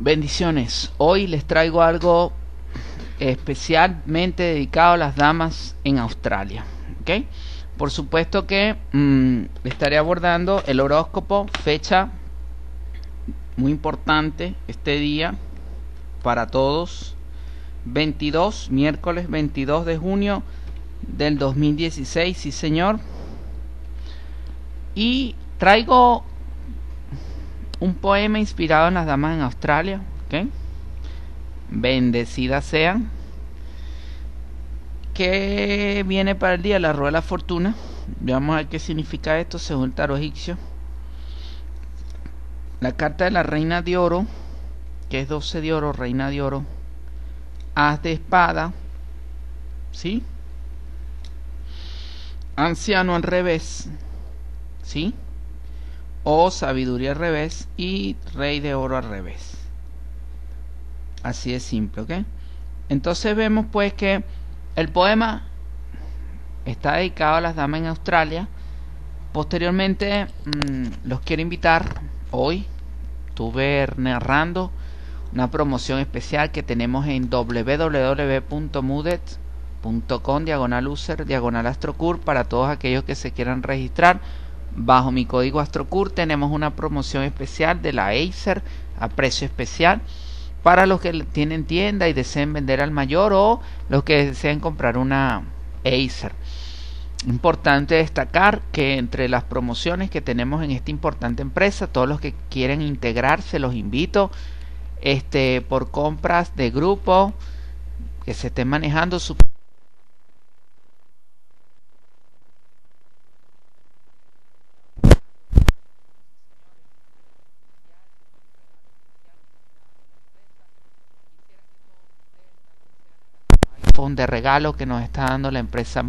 Bendiciones. Hoy les traigo algo especialmente dedicado a las damas en Australia. ¿ok? Por supuesto que mm, estaré abordando el horóscopo, fecha muy importante este día para todos. 22, miércoles 22 de junio del 2016, sí señor. Y traigo un poema inspirado en las damas en Australia. ¿okay? Bendecidas sean. Que viene para el día la rueda de la fortuna. Vamos a ver qué significa esto según el tarot egipcio. La carta de la reina de oro, que es 12 de oro, reina de oro. Haz de espada. ¿Sí? Anciano al revés. ¿Sí? O sabiduría al revés y rey de oro al revés. Así es simple, ¿ok? Entonces vemos pues que el poema está dedicado a las damas en Australia. Posteriormente mm, los quiero invitar hoy. Estuve narrando una promoción especial que tenemos en www.mudet.com diagonal user diagonal astrocur para todos aquellos que se quieran registrar Bajo mi código AstroCur tenemos una promoción especial de la Acer a precio especial para los que tienen tienda y deseen vender al mayor o los que deseen comprar una Acer. Importante destacar que entre las promociones que tenemos en esta importante empresa, todos los que quieren integrarse, los invito este, por compras de grupo que se estén manejando su de regalo que nos está dando la empresa.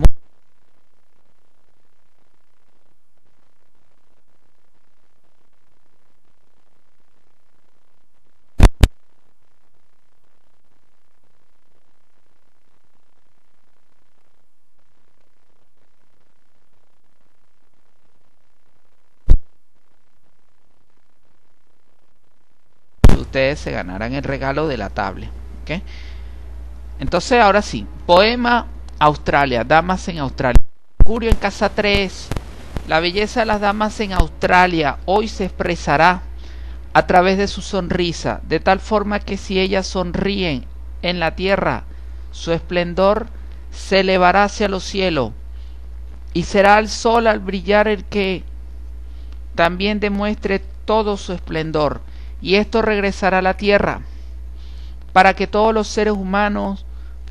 ustedes se ganarán el regalo de la tablet. ¿okay? Entonces, ahora sí, poema Australia, damas en Australia. Mercurio en casa 3. La belleza de las damas en Australia hoy se expresará a través de su sonrisa, de tal forma que si ellas sonríen en la tierra, su esplendor se elevará hacia los cielos, y será el sol al brillar el que también demuestre todo su esplendor, y esto regresará a la tierra, para que todos los seres humanos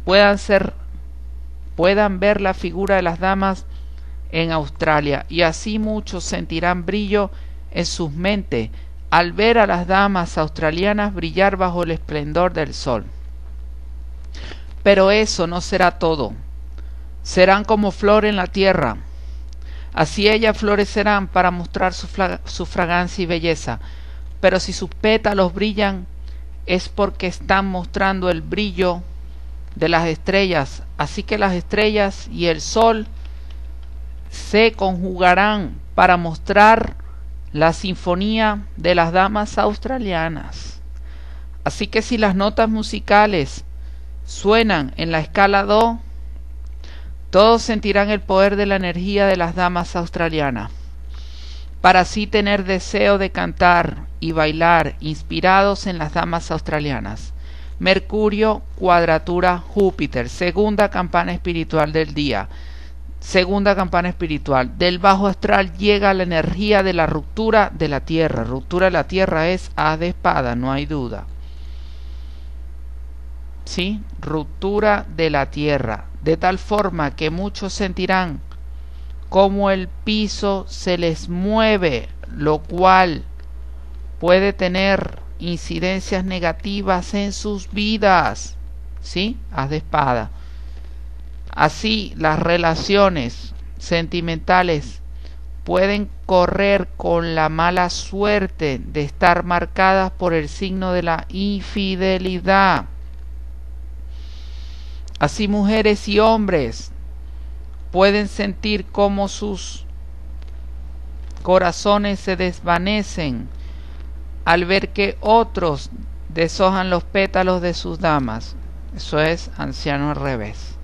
puedan ser puedan ver la figura de las damas en Australia y así muchos sentirán brillo en sus mentes al ver a las damas australianas brillar bajo el esplendor del sol. Pero eso no será todo. Serán como flor en la tierra. Así ellas florecerán para mostrar su, su fragancia y belleza. Pero si sus pétalos brillan es porque están mostrando el brillo de las estrellas. Así que las estrellas y el sol se conjugarán para mostrar la sinfonía de las damas australianas. Así que si las notas musicales suenan en la escala Do, todos sentirán el poder de la energía de las damas australianas, para así tener deseo de cantar y bailar inspirados en las damas australianas. Mercurio, cuadratura Júpiter, segunda campana espiritual del día. Segunda campana espiritual. Del bajo astral llega la energía de la ruptura de la tierra. Ruptura de la tierra es A de espada, no hay duda. ¿Sí? Ruptura de la tierra. De tal forma que muchos sentirán como el piso se les mueve, lo cual puede tener incidencias negativas en sus vidas. ¿Sí? Haz de espada. Así las relaciones sentimentales pueden correr con la mala suerte de estar marcadas por el signo de la infidelidad. Así mujeres y hombres pueden sentir cómo sus corazones se desvanecen al ver que otros deshojan los pétalos de sus damas. Eso es anciano al revés.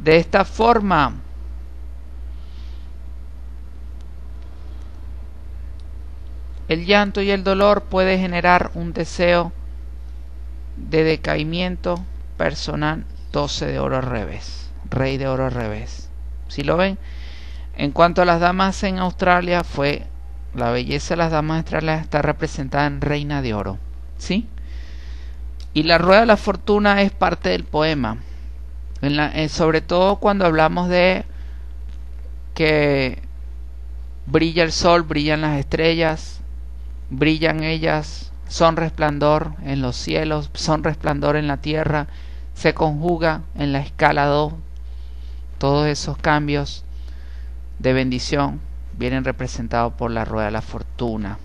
De esta forma, el llanto y el dolor puede generar un deseo de decaimiento personal 12 de oro al revés, rey de oro al revés. Si lo ven, en cuanto a las damas en Australia, fue la belleza de las damas australianas está representada en reina de oro, ¿sí? Y la rueda de la fortuna es parte del poema, eh, sobre todo cuando hablamos de que brilla el sol, brillan las estrellas, brillan ellas, son resplandor en los cielos, son resplandor en la tierra, se conjuga en la escala 2, todos esos cambios de bendición vienen representados por la rueda de la fortuna.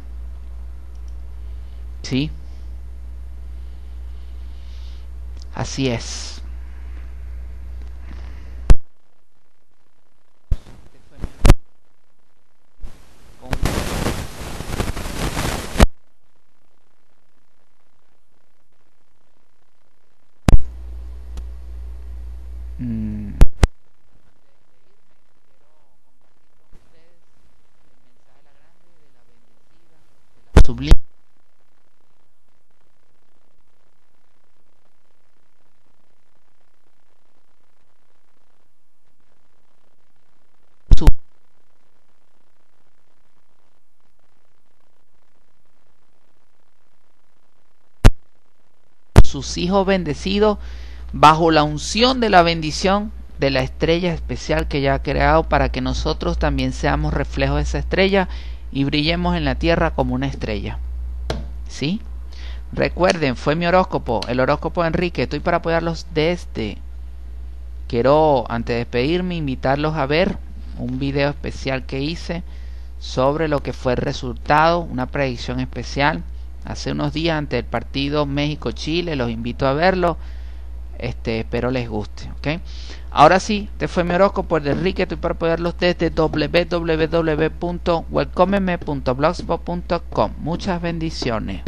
¿Sí? Así es. Sus hijos bendecidos bajo la unción de la bendición de la estrella especial que ya ha creado para que nosotros también seamos reflejos de esa estrella y brillemos en la tierra como una estrella. ¿Sí? Recuerden, fue mi horóscopo, el horóscopo de Enrique. Estoy para apoyarlos desde. Quiero, antes de despedirme, invitarlos a ver un video especial que hice sobre lo que fue el resultado, una predicción especial hace unos días ante el partido México-Chile. Los invito a verlo. Este, espero les guste. ¿okay? Ahora sí, este fue mi horóscopo de Enrique. Estoy para poderlos desde www.welcomeme.blogspot.com. Muchas bendiciones.